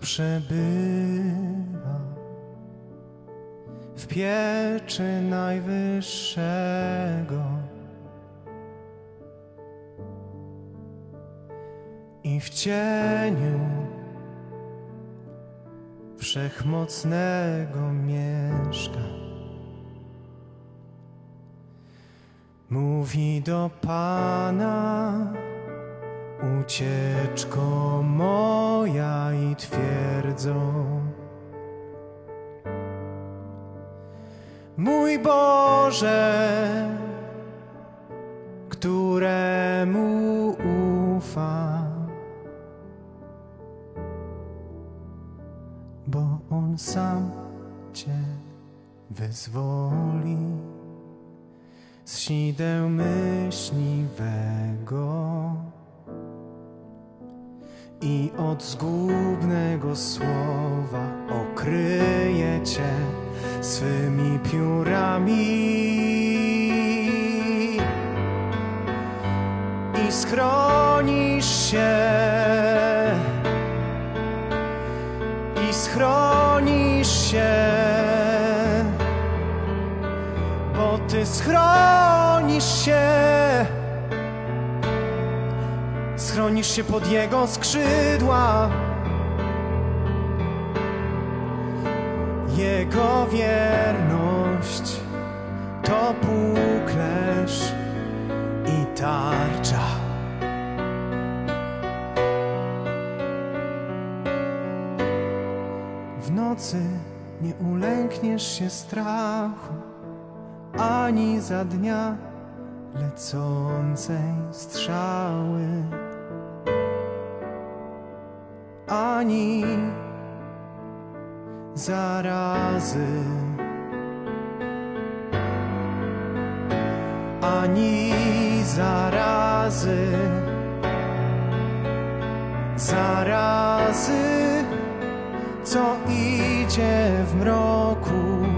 Przebywa w pieczy Najwyższego i w cieniu Wszechmocnego mieszka. Mówi do Pana, ucieczko moja twierdzą. Mój Boże, schronisz się bo Ty schronisz się. Schronisz się pod Jego skrzydła. Jego wierność to półklesz i tarcza nocy nie ulękniesz się strachu Ani za dnia lecącej strzały. Ani zarazy. Ani zarazy. Zarazy co idzie w mroku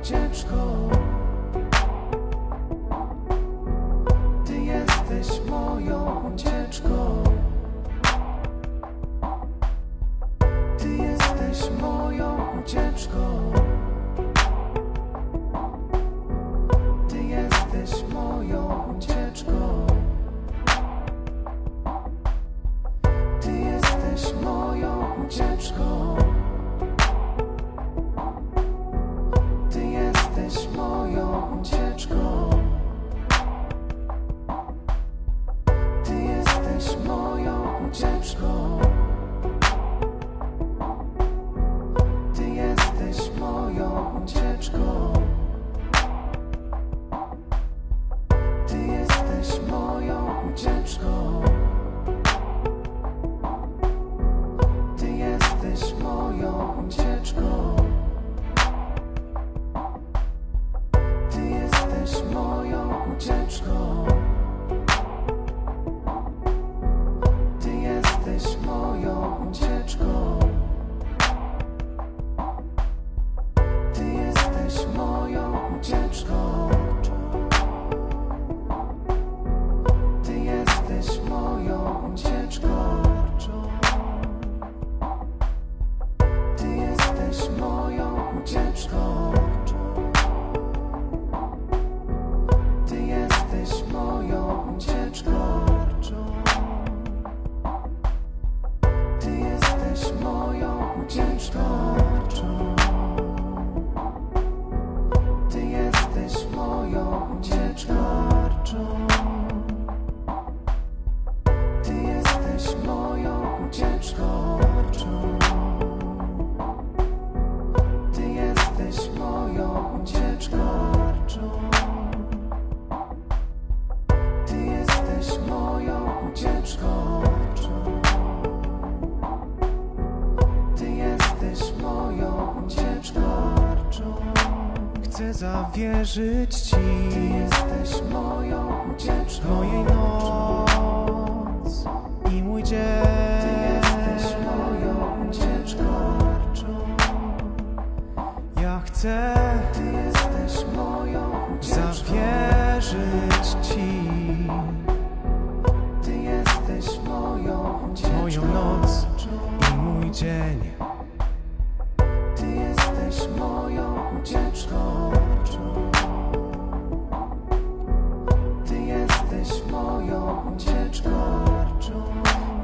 ucieczką. Chcę zawierzyć Ci. Ty jesteś moją ucieczką. Mojej noc i mój dzień. Ty jesteś moją ucieczką. Ja chcę.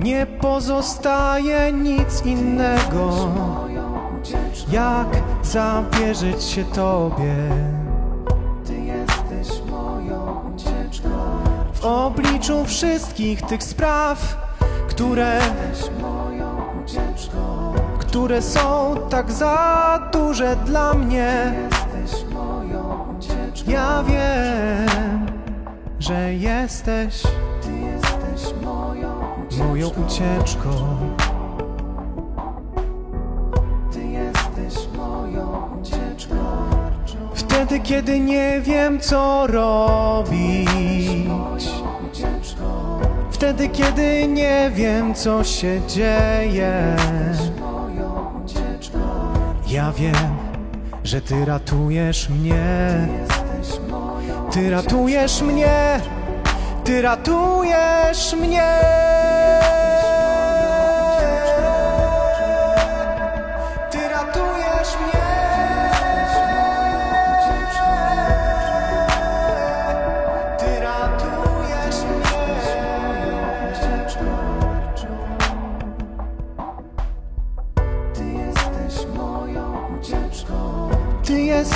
Nie pozostaje nic innego, jak zawierzyć się Tobie. W obliczu wszystkich tych spraw, które które są tak za duże dla mnie. Ja wiem, że jesteś moją ucieczką. Ty jesteś moją ucieczką. Wtedy, kiedy nie wiem, co robić. Wtedy, kiedy nie wiem, co się dzieje. Ja wiem, że Ty ratujesz mnie. Ty ratujesz mnie. Ty ratujesz mnie.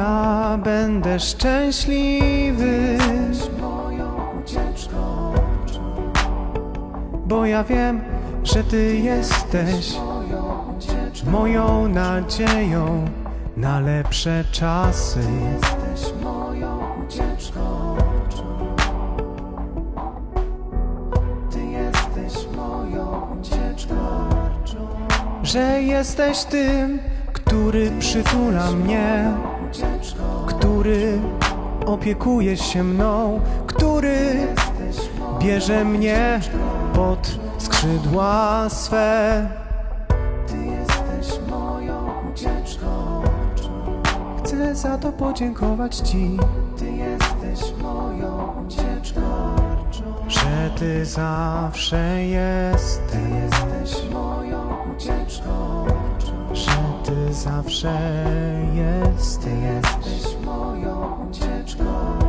Ja będę szczęśliwy, moją ucieczką. Bo ja wiem, że Ty jesteś moją nadzieją na lepsze czasy. Jesteś moją ucieczką. Ty jesteś moją ucieczką. Że jesteś tym, który przytula mnie. Który opiekuje się mną, który Jesteś bierze mnie pod skrzydła swe. Ty jesteś moją ucieczką. Chcę za to podziękować Ci, Ty jesteś moją ucieczką. że Ty zawsze jesteś, Jesteś moją ucieczką. że Ty zawsze jesteś. Jesteś moją ucieczką.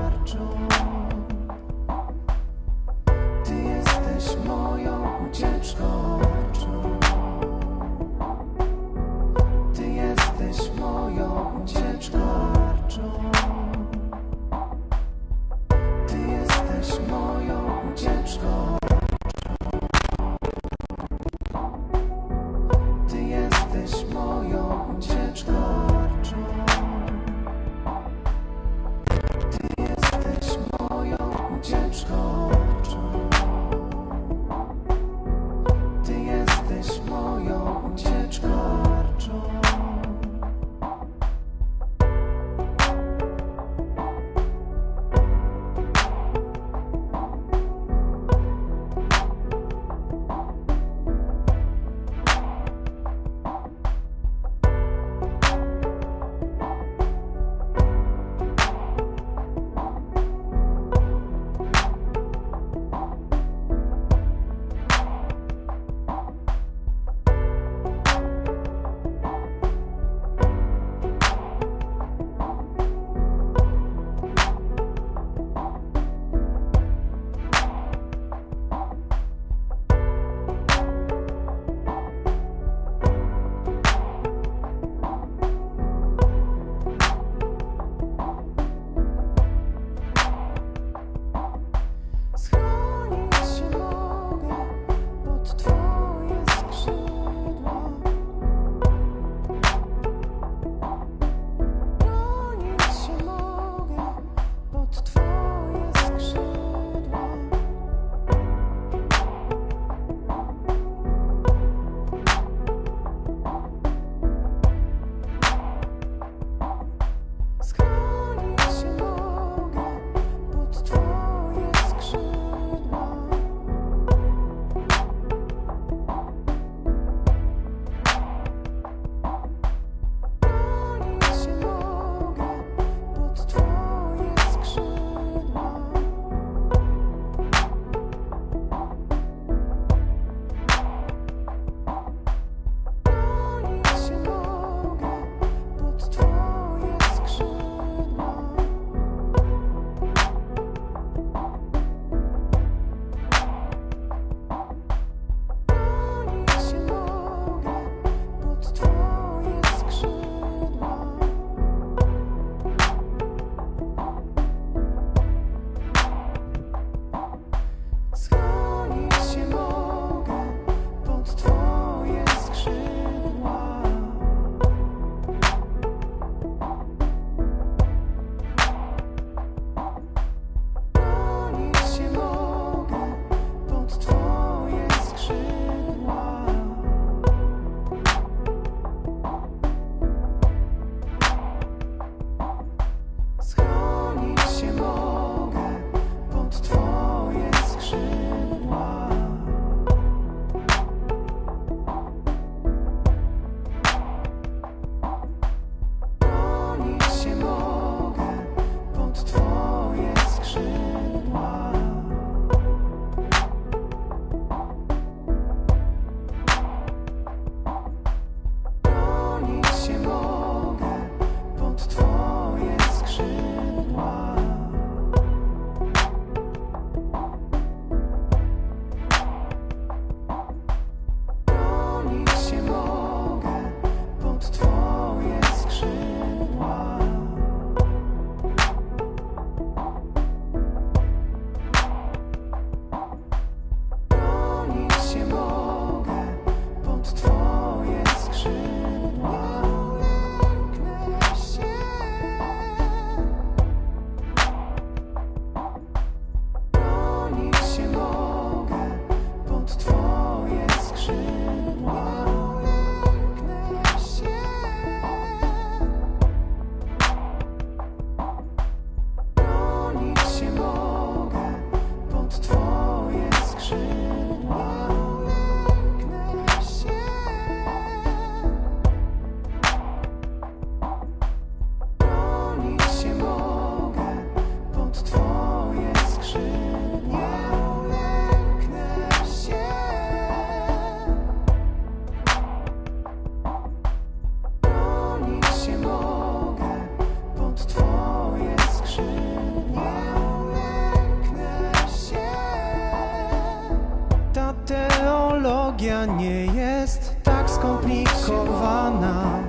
Magia nie jest tak skomplikowana.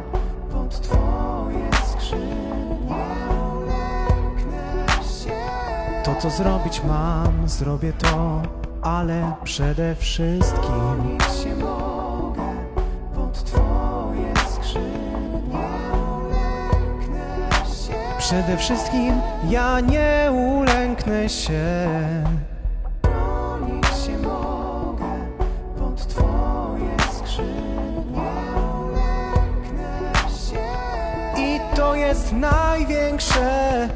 Pod twoje skrzydła ulęknę się. To co zrobić mam, zrobię to, ale przede wszystkim Nic się mogę pod twoje skrzydła ulęknę się. Przede wszystkim ja nie ulęknę się. Jest największe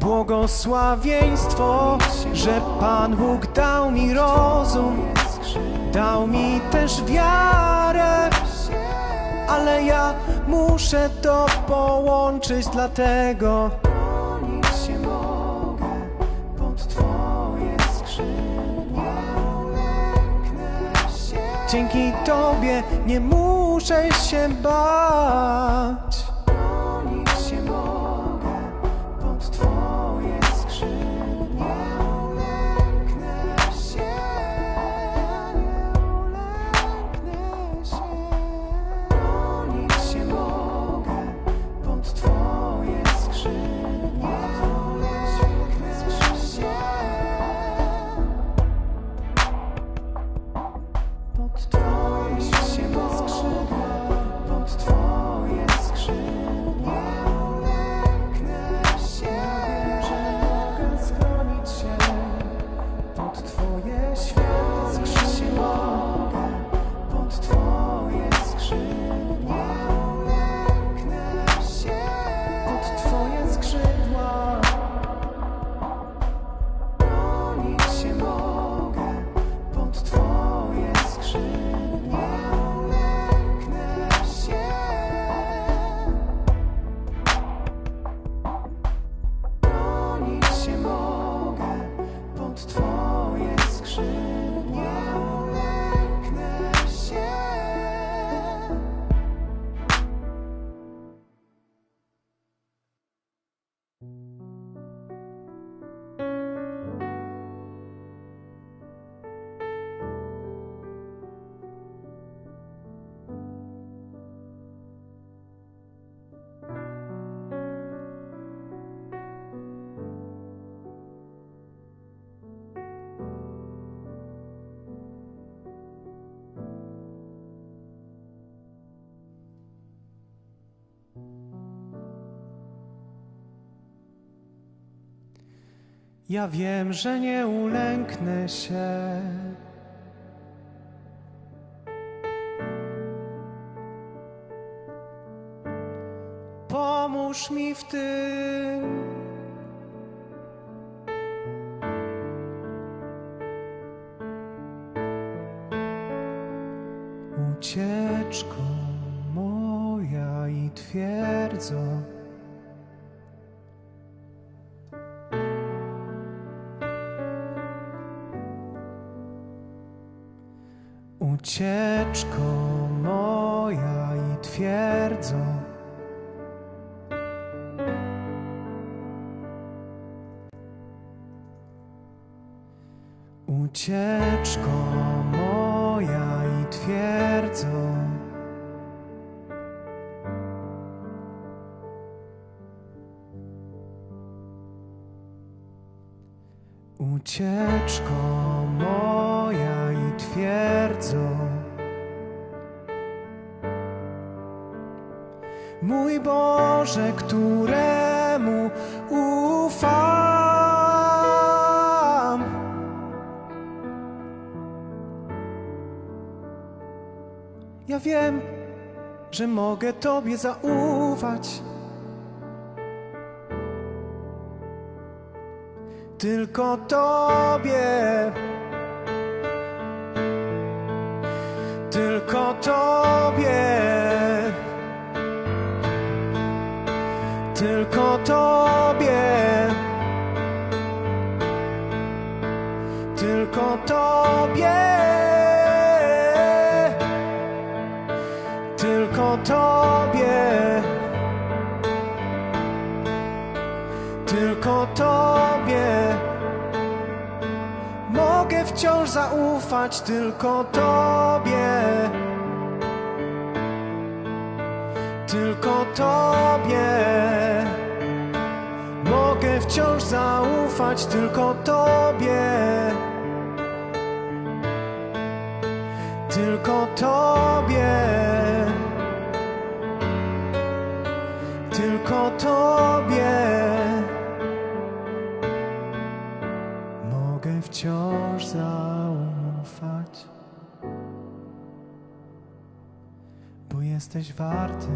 błogosławieństwo, że Pan Bóg dał mi rozum, dał mi też wiarę, ale ja muszę to połączyć, dlatego się mogę pod twoje skrzydła się. dzięki Tobie nie muszę się bać. Ja wiem, że nie ulęknę się. Pomóż mi w tym. Ucieczko moja i twierdzo. Ucieczko moja i twierdzo. Ucieczko Ja wiem, że mogę Tobie zaufać. Tylko Tobie. Tylko Tobie. Tylko Tobie. Tylko Tobie. Tobie. Tylko Tobie mogę wciąż zaufać tylko Tobie. Tylko Tobie. Mogę wciąż zaufać tylko Tobie. Tylko Tobie. Tylko Tobie. Mogę wciąż zaufać, bo jesteś warty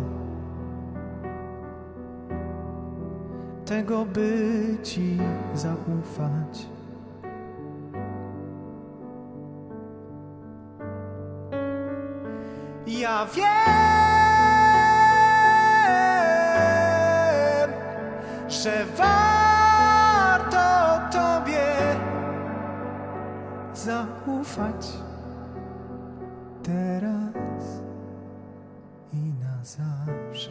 tego, by Ci zaufać. Ja wiem, że warto Tobie zaufać teraz i na zawsze.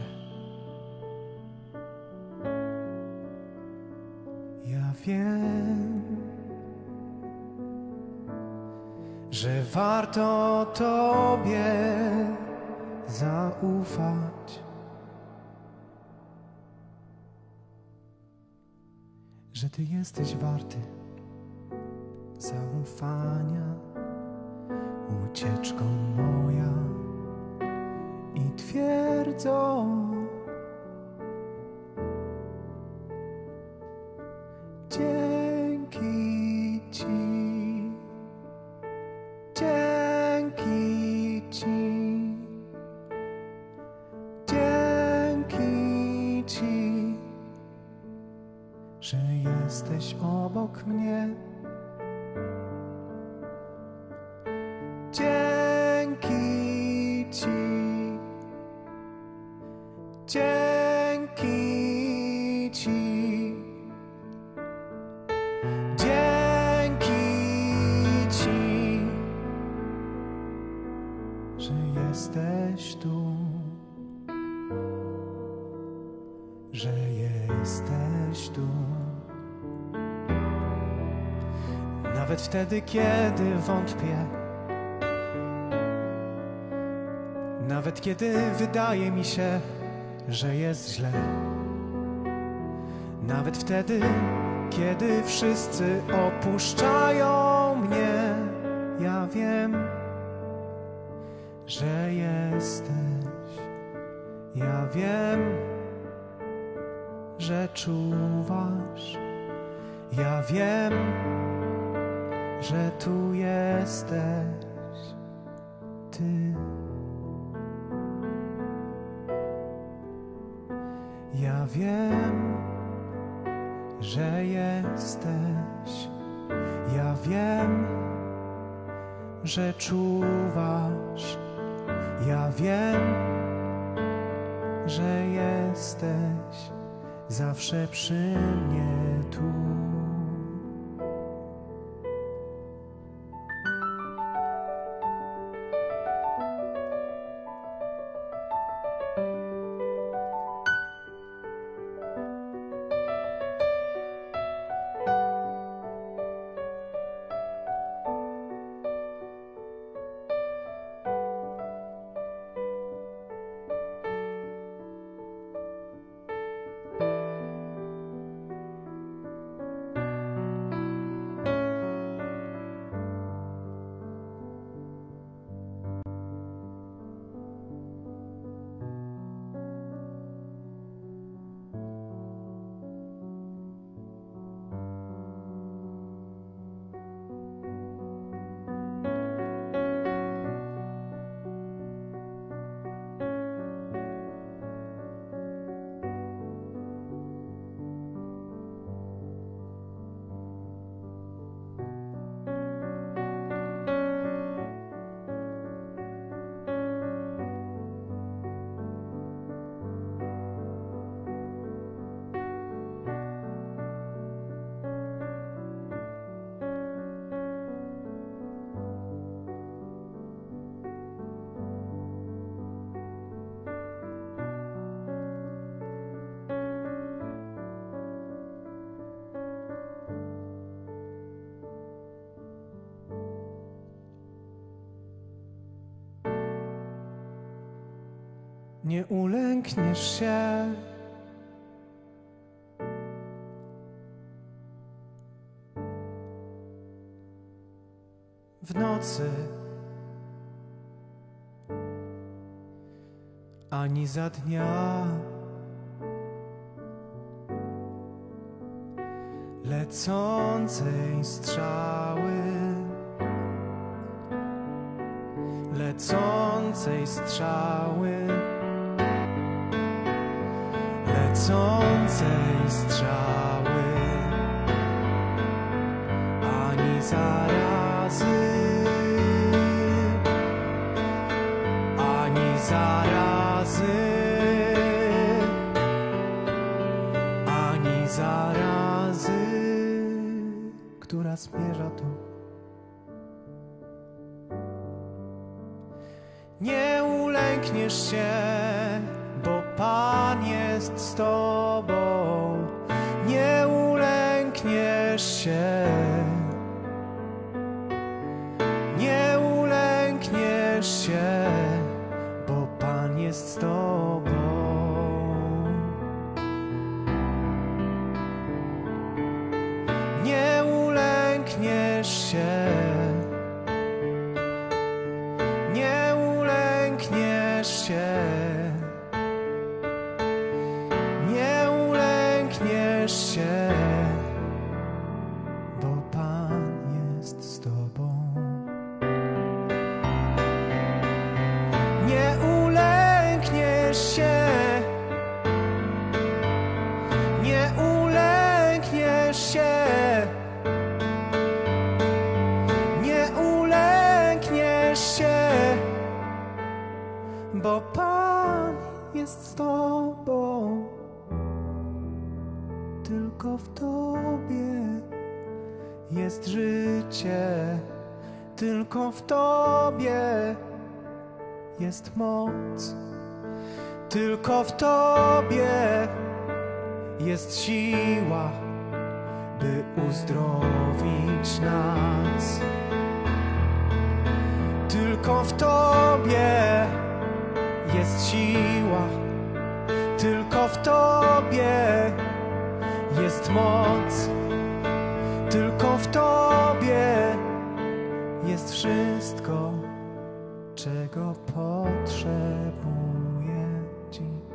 Ja wiem, że warto Tobie zaufać. Że Ty jesteś warty zaufania, ucieczką moja i twierdzą. Jesteś obok mnie. Wtedy, kiedy wątpię. Nawet kiedy wydaje mi się, że jest źle. Nawet wtedy, kiedy wszyscy opuszczają mnie, ja wiem, że jesteś. Ja wiem, że czuwasz. Ja wiem, że tu jesteś nie ulękniesz się. W nocy ani za dnia. Lecącej strzały, lecącej strzały lecącej strzały, ani zarazy, ani zarazy, ani zarazy, która zmierza tu. Nie ulękniesz się. wszystko, czego potrzebuję dziś.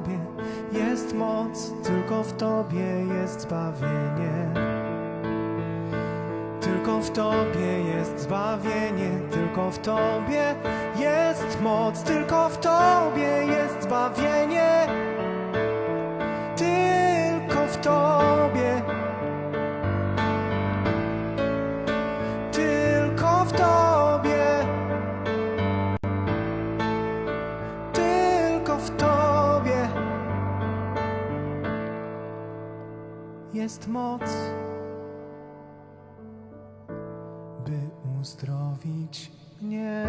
Tobie jest moc, tylko w Tobie jest zbawienie. Tylko w Tobie jest zbawienie, tylko w Tobie jest moc, tylko w Tobie jest zbawienie. Jest moc, by uzdrowić mnie.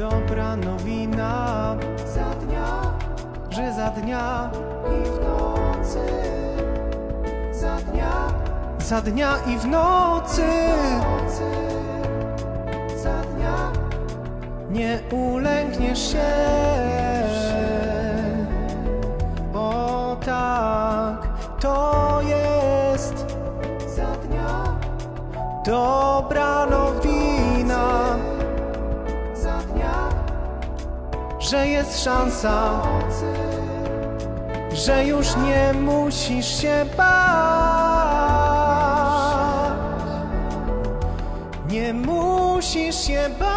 Dobra nowina, Za dnia. Że za dnia, i w nocy, za dnia, za dnia i w nocy. Nocy, za dnia. Nie ulękniesz się. Że jest szansa, że już nie musisz się bać. Nie musisz się bać.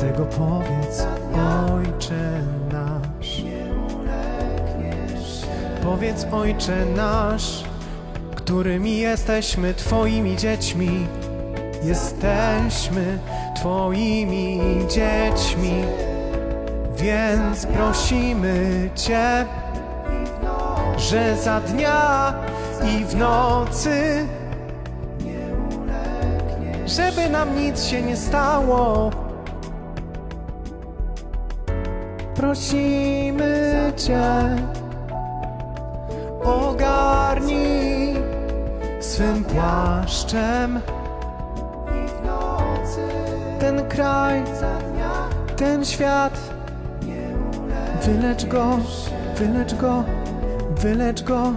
Dlatego powiedz, Ojcze nasz. Powiedz, Ojcze nasz, którymi jesteśmy Twoimi dziećmi. Jesteśmy Twoimi dziećmi, więc prosimy Cię, że za dnia i w nocy, żeby nam nic się nie stało. Prosimy Cię, ogarnij swym płaszczem ten kraj, ten świat. Wylecz go, wylecz go, wylecz go.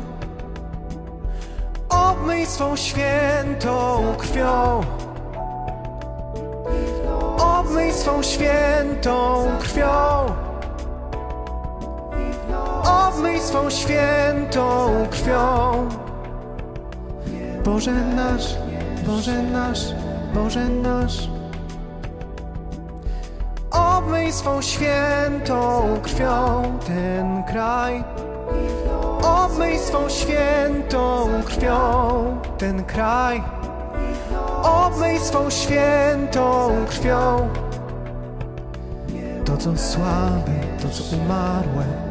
Obmyj swą świętą krwią. Obmyj swą świętą krwią. Obmyj swą świętą krwią. Boże nasz, Boże nasz, Boże nasz. Obmyj swą świętą krwią ten kraj. Obmyj swą świętą krwią ten kraj. Obmyj swą świętą krwią to, co słabe, to, co umarłe,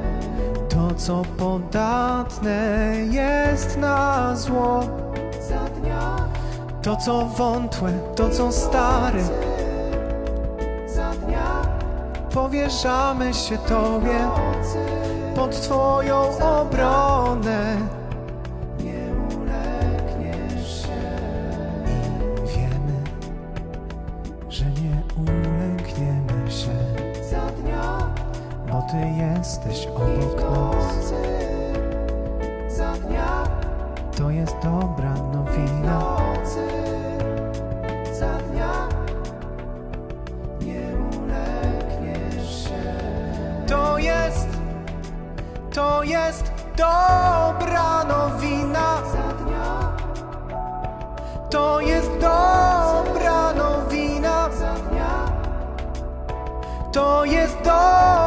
co podatne jest na zło, to, co wątłe, to, co stare, powierzamy się Tobie pod Twoją obronę. nie ulegniesz się. I wiemy, że nie ulękniemy się, bo Ty jesteś obok To jest dobra nowina. nocy za dnia nie ulegniesz się. To jest dobra nowina. za dnia, To jest dobra nowina. za dnia, To jest dobra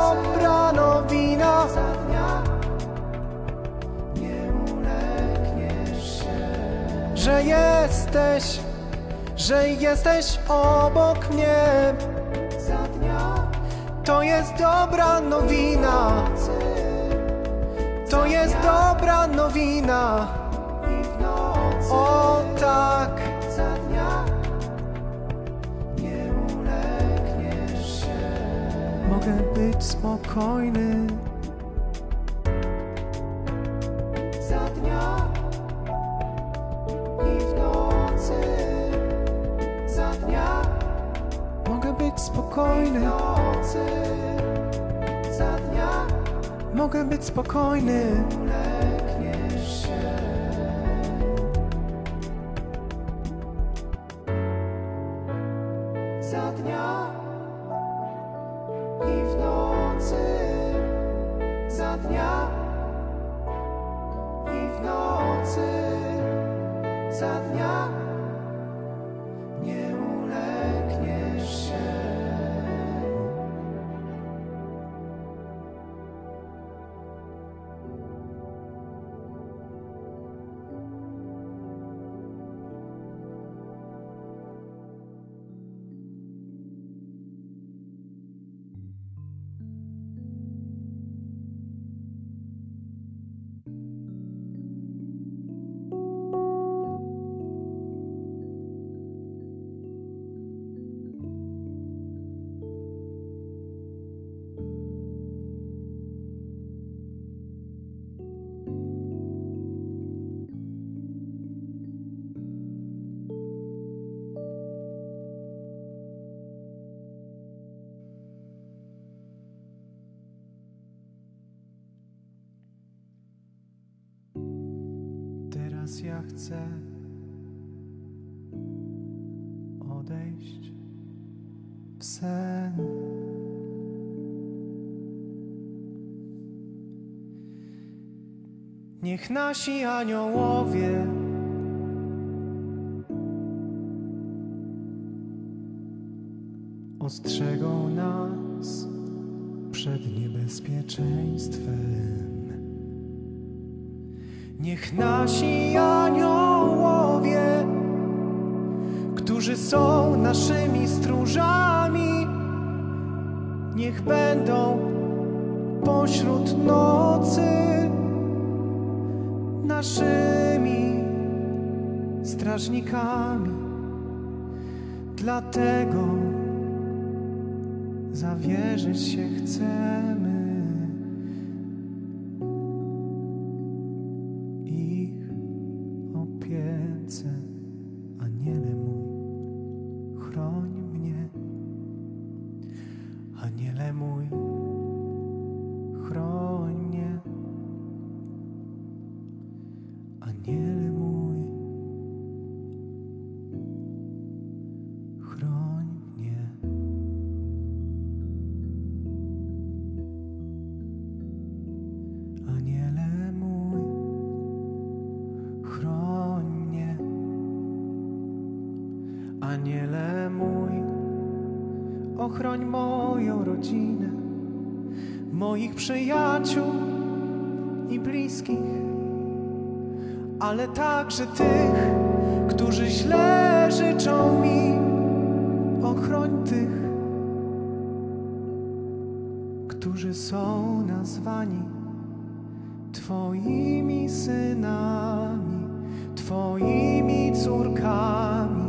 Że jesteś, że jesteś obok mnie. za dnia, To jest dobra nowina. To jest dobra nowina. O tak. za dnia. Nie ulegniesz się, Mogę być spokojny. Mogę być spokojny. Chcę odejść w sen. Niech nasi aniołowie ostrzegą nas przed niebezpieczeństwem. Niech nasi aniołowie, którzy są naszymi stróżami, niech będą pośród nocy naszymi strażnikami. Dlatego zawierzyć się chcemy. Są nazwani Twoimi synami, Twoimi córkami.